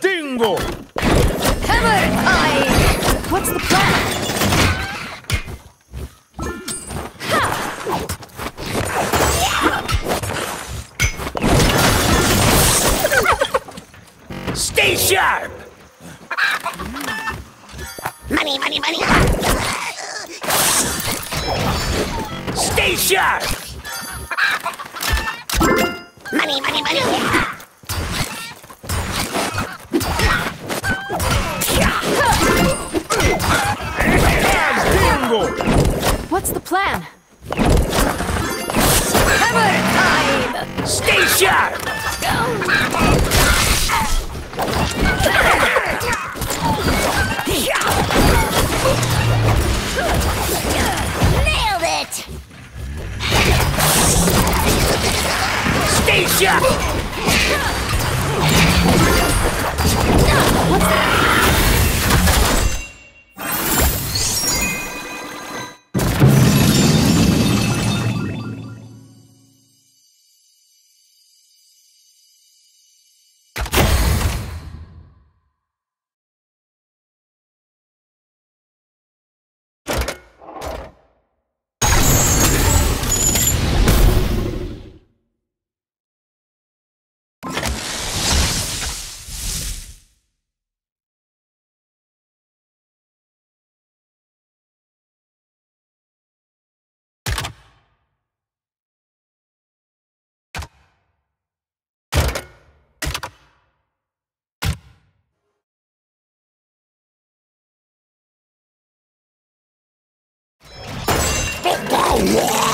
Dingo! money money, money. What's the plan? Hammer time! Stay sharp! Go! Oh.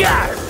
sharp!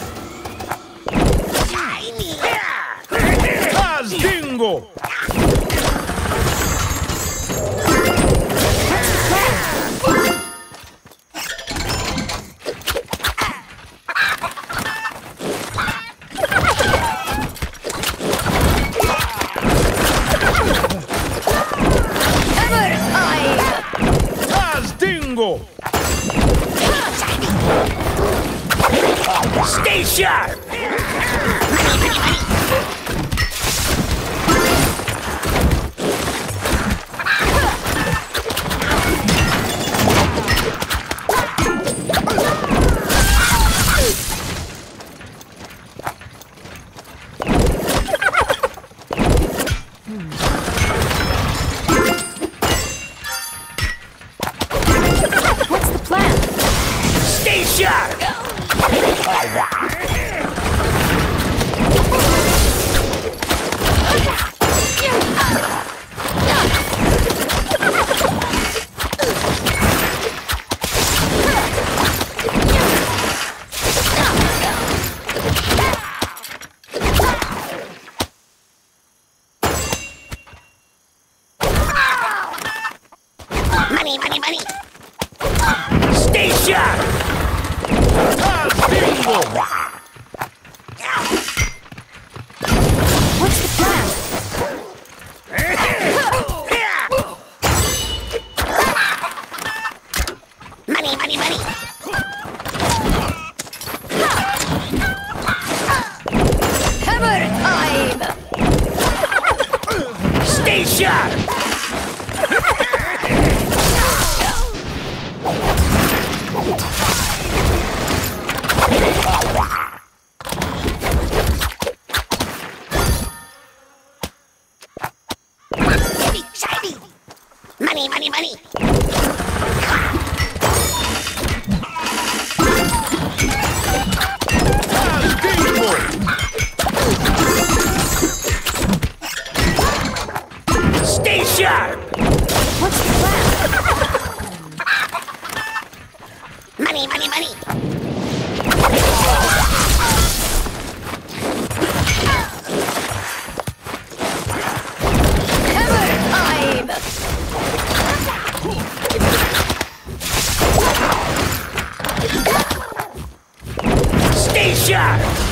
shot!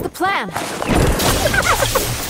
What's the plan?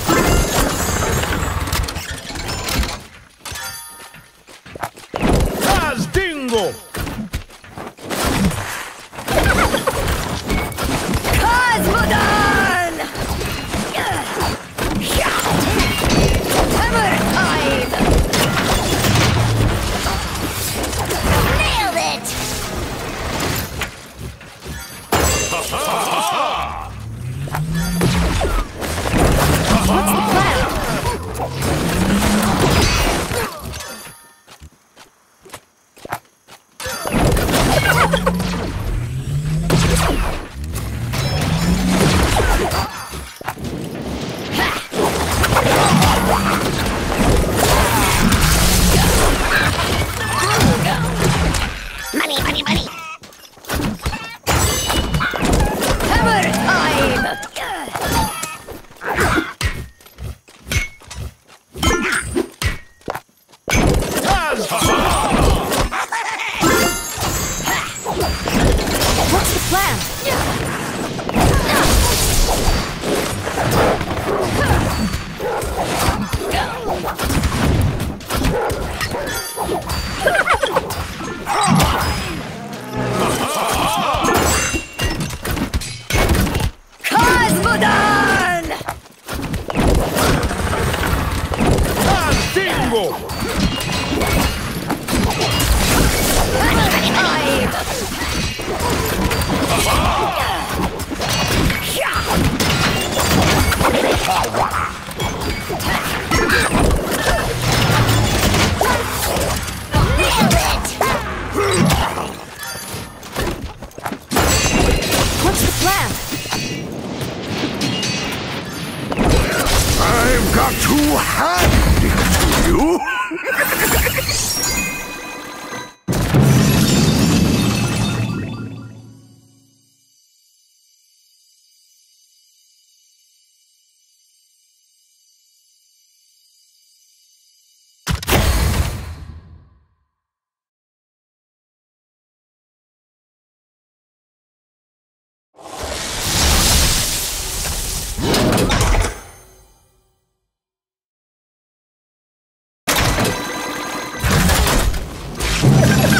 Ha ha ha! Ha ha ha!